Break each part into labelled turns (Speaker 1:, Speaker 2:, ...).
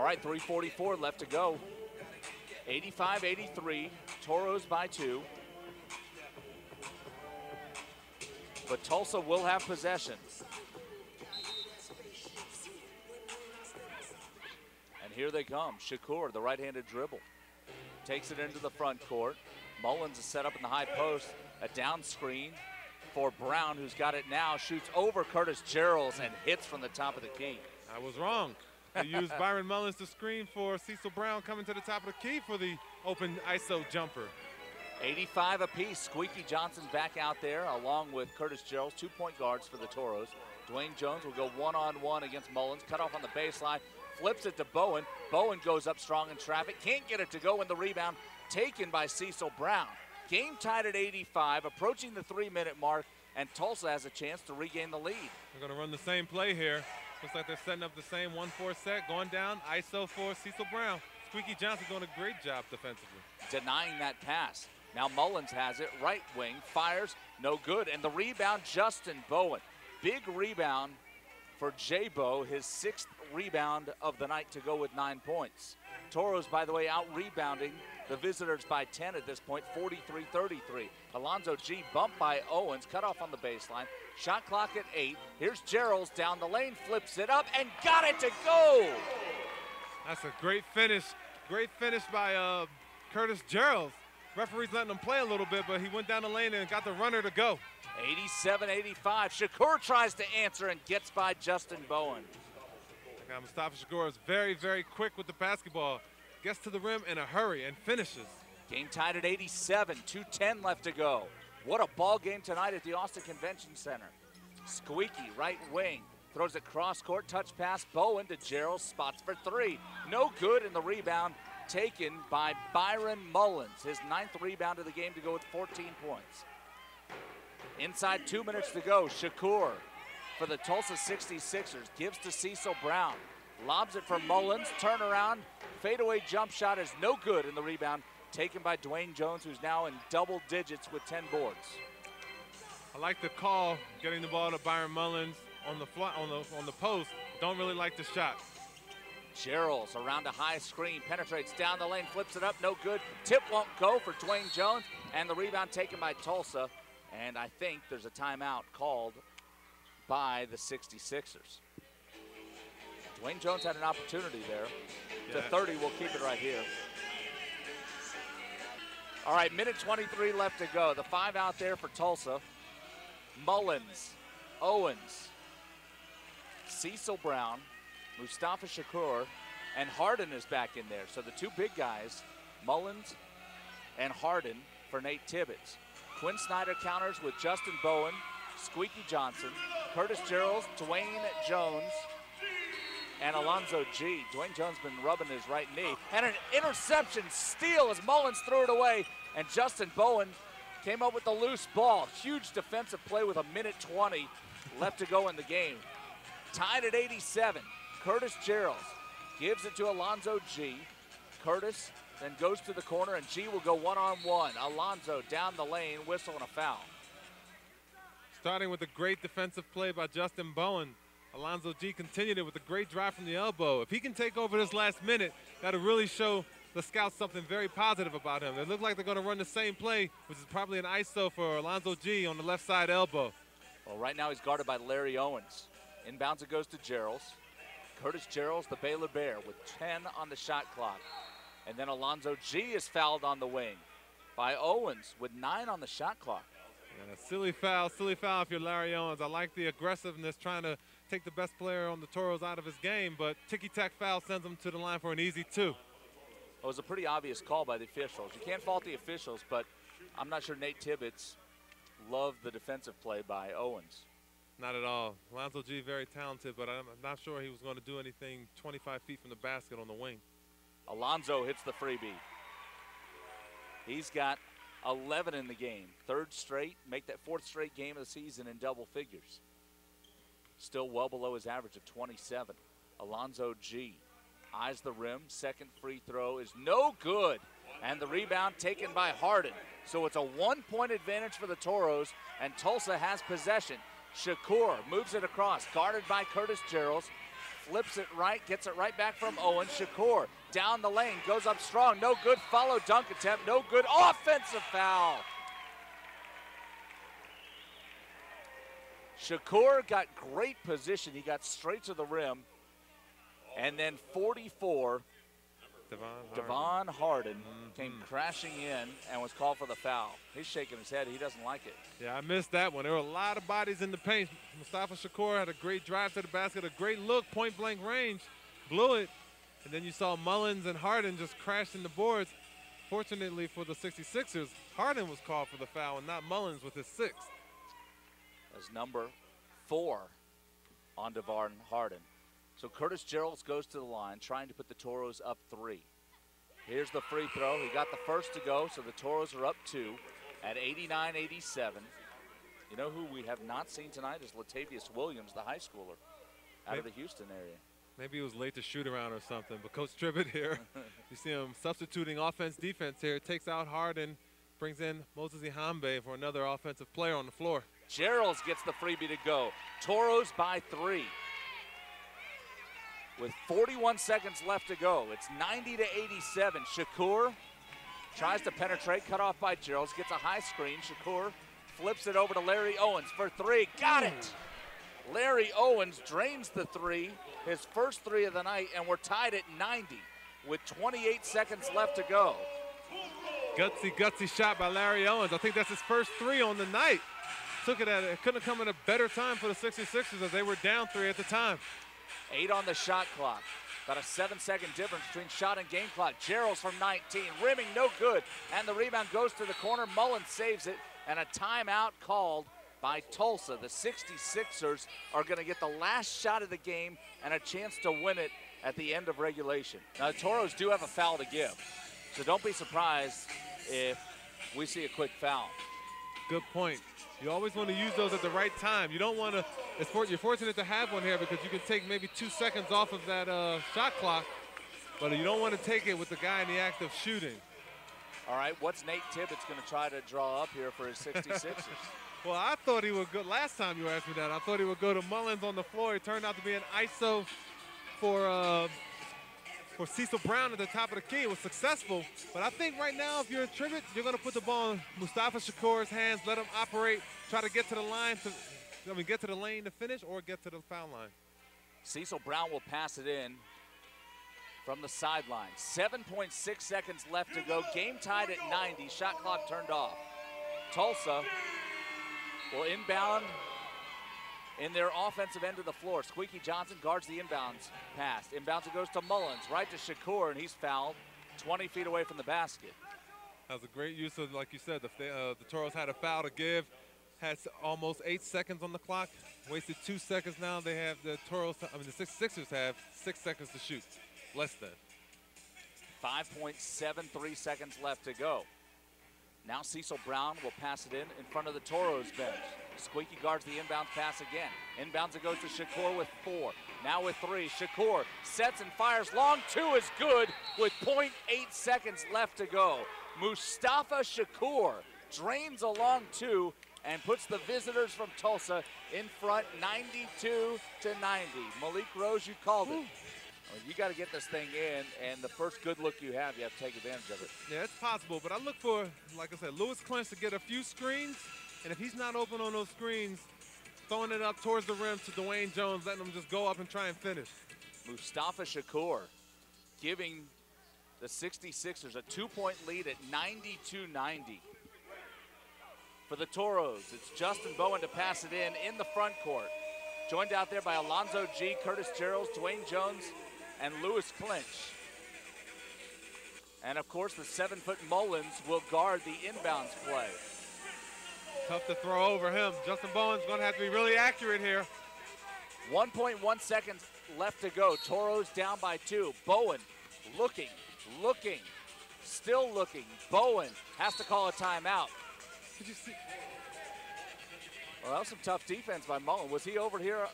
Speaker 1: All right, 344 left to go. 85-83, Toros by two. But Tulsa will have possession. And here they come. Shakur, the right-handed dribble. Takes it into the front court. Mullens is set up in the high post. A down screen for Brown, who's got it now. Shoots over Curtis Jerrells and hits from the top of the key.
Speaker 2: I was wrong. They used Byron Mullens to screen for Cecil Brown coming to the top of the key for the open ISO jumper.
Speaker 1: 85 apiece. Squeaky Johnson back out there along with Curtis Jerrells, two point guards for the Toros. Dwayne Jones will go one on one against Mullens, cut off on the baseline, flips it to Bowen. Bowen goes up strong in traffic, can't get it to go in the rebound, taken by Cecil Brown. Game tied at 85, approaching the three minute mark, and Tulsa has a chance to regain the lead.
Speaker 2: They're going to run the same play here. Looks like they're setting up the same 1-4 set, going down, ISO for Cecil Brown. Squeaky Johnson doing a great job defensively.
Speaker 1: Denying that pass. Now Mullens has it, right wing, fires, no good. And the rebound, Justin Bowen. Big rebound for J-Bo, his sixth rebound of the night to go with nine points. Toros, by the way, out rebounding the visitors by 10 at this point, 43-33. Alonzo Gee bumped by Owens, cut off on the baseline. Shot clock at eight. Here's Jerrells down the lane, flips it up, and got it to go.
Speaker 2: That's a great finish. Great finish by uh, Curtis Jerrells. Referee's letting him play a little bit, but he went down the lane and got the runner to go.
Speaker 1: 87-85. Shakur tries to answer and gets by Justin Bowen.
Speaker 2: Now Mustafa Shakur is very, very quick with the basketball. Gets to the rim in a hurry and finishes.
Speaker 1: Game tied at 87, 2.10 left to go. What a ball game tonight at the Austin Convention Center. Squeaky, right wing, throws a cross court touch pass. Bowen to Gerald, spots for three. No good in the rebound taken by Byron Mullens, his ninth rebound of the game to go with 14 points. Inside two minutes to go, Shakur for the Tulsa 66ers gives to Cecil Brown. Lobs it for Mullens, turnaround, fadeaway jump shot is no good in the rebound taken by Dwayne Jones, who's now in double digits with 10 boards.
Speaker 2: I like the call, getting the ball to Byron Mullens on the fly, on the on the post. Don't really like the shot.
Speaker 1: Jerrells around a high screen, penetrates down the lane, flips it up, no good. Tip won't go for Dwayne Jones, and the rebound taken by Tulsa. And I think there's a timeout called by the 66ers. Dwayne Jones had an opportunity there. Yeah. To 30, we'll keep it right here. All right, minute 23 left to go. The five out there for Tulsa. Mullens, Owens, Cecil Brown, Mustafa Shakur, and Hardin is back in there. So the two big guys, Mullens and Hardin for Nate Tibbetts. Quin Snyder counters with Justin Bowen, Squeaky Johnson, Curtis Gerald, Dwayne Jones, and Alonzo Gee. Dwayne Jones been rubbing his right knee. And an interception steal as Mullens threw it away. And Justin Bowen came up with the loose ball. Huge defensive play with a minute 20 left to go in the game. Tied at 87. Curtis Jerrells gives it to Alonzo Gee. Curtis then goes to the corner, and Gee will go one on one. Alonzo down the lane, whistle and a foul.
Speaker 2: Starting with a great defensive play by Justin Bowen. Alonzo Gee continued it with a great drive from the elbow. If he can take over this last minute, that'll really show the scouts something very positive about him. They look like they're going to run the same play, which is probably an ISO for Alonzo Gee on the left side elbow.
Speaker 1: Well, right now he's guarded by Larry Owens. Inbounds it goes to Jerrells. Curtis Jerrells, the Baylor Bear, with 10 on the shot clock. And then Alonzo Gee is fouled on the wing by Owens with nine on the shot clock.
Speaker 2: And a silly foul, silly foul if you're Larry Owens. I like the aggressiveness trying to take the best player on the Toros out of his game, but ticky-tack foul sends him to the line for an easy two.
Speaker 1: It was a pretty obvious call by the officials. You can't fault the officials, but I'm not sure Nate Tibbetts loved the defensive play by Owens.
Speaker 2: Not at all. Alonzo Gee, very talented, but I'm not sure he was going to do anything 25 feet from the basket on the wing.
Speaker 1: Alonzo hits the freebie. He's got 11 in the game. Third straight, make that fourth straight game of the season in double figures. Still well below his average of 27. Alonzo Gee eyes the rim. Second free throw is no good. And the rebound taken by Hardin. So it's a one point advantage for the Toros, and Tulsa has possession. Shakur moves it across, guarded by Curtis Jerrells, flips it right, gets it right back from Owen. Shakur down the lane, goes up strong, no good. Follow dunk attempt, no good. Offensive foul. Shakur got great position. He got straight to the rim. And then 44,
Speaker 2: Devon.
Speaker 1: Devon Hardin
Speaker 2: Mm-hmm.
Speaker 1: came crashing in and was called for the foul. He's shaking his head. He doesn't like it.
Speaker 2: Yeah, I missed that one. There were a lot of bodies in the paint. Mustafa Shakur had a great drive to the basket, a great look, point blank range, blew it. And then you saw Mullens and Hardin just crashing the boards. Fortunately for the 66ers, Hardin was called for the foul and not Mullens with his sixth.
Speaker 1: as number four on Devon Hardin. So Curtis Jerrells goes to the line, trying to put the Toros up three. Here's the free throw. He got the first to go, so the Toros are up two at 89 87. You know who we have not seen tonight is Latavius Williams, the high schooler out of the Houston area.
Speaker 2: Maybe he was late to shoot around or something. But Coach Tribbett here, you see him substituting offense defense here. Takes out Hardin, brings in Moses Ehambe for another offensive player on the floor.
Speaker 1: Jerrells gets the freebie to go. Toros by three. With 41 seconds left to go, it's 90 to 87. Shakur tries to penetrate, cut off by Jerrells, gets a high screen. Shakur flips it over to Larry Owens for three. Got it! Larry Owens drains the three, his first three of the night, and we're tied at 90 with 28 seconds left to go.
Speaker 2: Gutsy, gutsy shot by Larry Owens. I think that's his first three on the night. Took it at it couldn't have come at a better time for the 66ers as they were down three at the time.
Speaker 1: Eight on the shot clock. About a seven second difference between shot and game clock. Gerald's from 19. Rimming no good. And the rebound goes to the corner. Mullen saves it. And a timeout called by Tulsa. The 66ers are going to get the last shot of the game and a chance to win it at the end of regulation. Now, the Toros do have a foul to give. So don't be surprised if we see a quick foul.
Speaker 2: Good point. You always want to use those at the right time. You don't want to. It's for, you're fortunate to have one here because you can take maybe two seconds off of that uh, shot clock, but you don't want to take it with the guy in the act of shooting.
Speaker 1: All right, what's Nate Tibbetts going to try to draw up here for his 66ers?
Speaker 2: Well, I thought he would go. Last time you asked me that, I thought he would go to Mullens on the floor. It turned out to be an ISO for uh, for Cecil Brown at the top of the key. It was successful, but I think right now, if you're a Tribbett, you're going to put the ball in Mustafa Shakur's hands, let him operate, try to get to the line to, I mean, get to the lane to finish or get to the foul line.
Speaker 1: Cecil Brown will pass it in from the sideline. 7.6 seconds left to go. Game tied at 90. Shot clock turned off. Tulsa will inbound in their offensive end of the floor. Squeaky Johnson guards the inbounds pass. Inbounds it goes to Mullens, right to Shakur, and he's fouled 20 feet away from the basket.
Speaker 2: That was a great use of, like you said, the, uh, the Toros had a foul to give, had almost eight seconds on the clock, wasted two seconds now. They have the Toros, I mean, the six, Sixers have six seconds to shoot, less than.
Speaker 1: 5.73 seconds left to go. Now Cecil Brown will pass it in in front of the Toros bench. Squeaky guards the inbound pass again. Inbounds it goes to Shakur with four. Now with three. Shakur sets and fires. Long two is good with 0.8 seconds left to go. Mustafa Shakur drains a long two and puts the visitors from Tulsa in front 92 to 90. Malik Rose, you called it. I mean, you got to get this thing in, and the first good look you have, you have to take advantage of it.
Speaker 2: Yeah, it's possible, but I look for, like I said, Lewis Clinch to get a few screens, and if he's not open on those screens, throwing it up towards the rim to Dwayne Jones, letting him just go up and try and finish.
Speaker 1: Mustafa Shakur giving the 66ers a two-point lead at 92-90. For the Toros, it's Justin Bowen to pass it in in the front court. Joined out there by Alonzo Gee, Curtis Jerrells, Dwayne Jones, and Lewis Clinch. And of course, the seven-foot Mullens will guard the inbounds play.
Speaker 2: Tough to throw over him. Justin Bowen's going to have to be really accurate here.
Speaker 1: 1.1 seconds left to go. Toros down by two. Bowen looking, looking, still looking. Bowen has to call a timeout.
Speaker 2: Did you see?
Speaker 1: Well, that was some tough defense by Mullen. Was he over here?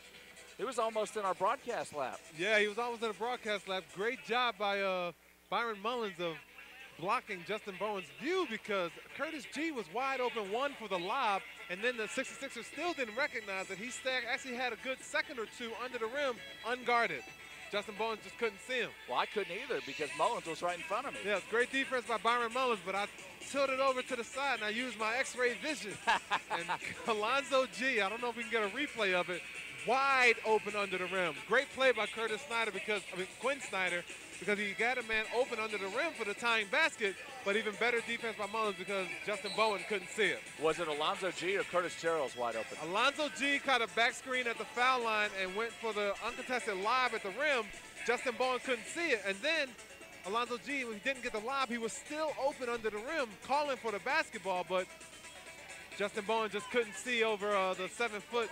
Speaker 1: He was almost in our broadcast lap.
Speaker 2: Yeah, he was almost in a broadcast lab. Great job by uh, Byron Mullens of blocking Justin Bowen's view because Curtis G was wide open, one for the lob, and then the 66ers still didn't recognize that he actually had a good second or two under the rim unguarded. Justin Bowen just couldn't see him.
Speaker 1: Well, I couldn't either because Mullens was right in front of me.
Speaker 2: Yeah, great defense by Byron Mullens, but I tilted over to the side and I used my x-ray vision. and Alonzo Gee, I don't know if we can get a replay of it, wide open under the rim. Great play by Curtis Snyder because, I mean, Quin Snyder, because he got a man open under the rim for the tying basket, but even better defense by Mullens because Justin Bowen couldn't see it.
Speaker 1: Was it Alonzo Gee or Curtis Jerrells wide open?
Speaker 2: Alonzo Gee caught a back screen at the foul line and went for the uncontested lob at the rim. Justin Bowen couldn't see it, and then Alonzo Gee, when he didn't get the lob, he was still open under the rim, calling for the basketball, but Justin Bowen just couldn't see over uh, the seven-foot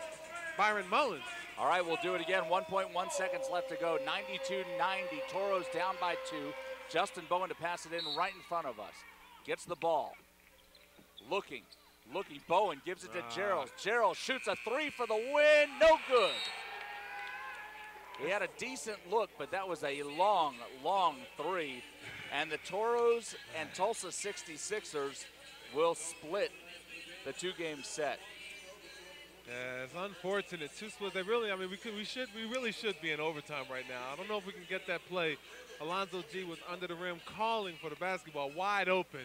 Speaker 2: Byron Mullens.
Speaker 1: All right, we'll do it again. 1.1 seconds left to go. 92-90. Toros down by two. Justin Bowen to pass it in right in front of us. Gets the ball. Looking, looking. Bowen gives it to
Speaker 2: Ah.
Speaker 1: Gerald. Gerald shoots a three for the win. No good. He had a decent look, but that was a long, long three. And the Toros and Tulsa 66ers will split the two-game set.
Speaker 2: Yeah, it's unfortunate. Two splits. They really, I mean, we could, we should, we really should be in overtime right now. I don't know if we can get that play. Alonzo Gee was under the rim, calling for the basketball, wide open.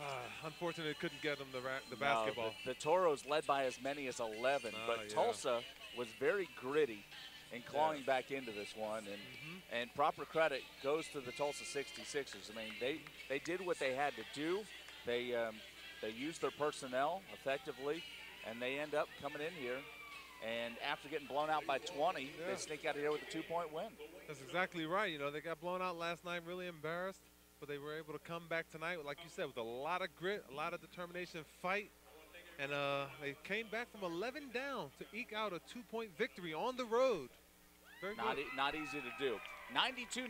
Speaker 2: Uh, unfortunately, couldn't get him the, the
Speaker 1: No,
Speaker 2: basketball.
Speaker 1: the, the Toros led by as many as 11,
Speaker 2: Oh,
Speaker 1: but
Speaker 2: yeah.
Speaker 1: Tulsa was very gritty in clawing back into this one, and
Speaker 2: Mm-hmm.
Speaker 1: and proper credit goes to the Tulsa 66ers. I mean, they they did what they had to do. They um, they used their personnel effectively, and they end up coming in here. And after getting blown out by 20,
Speaker 2: Yeah.
Speaker 1: they sneak out of here with a two-point win.
Speaker 2: That's exactly right. You know, they got blown out last night, really embarrassed, but they were able to come back tonight, like you said, with a lot of grit, a lot of determination, fight, and uh, they came back from 11 down to eke out a two-point victory on the road. Very
Speaker 1: Not
Speaker 2: good.
Speaker 1: e- not easy to do. 92.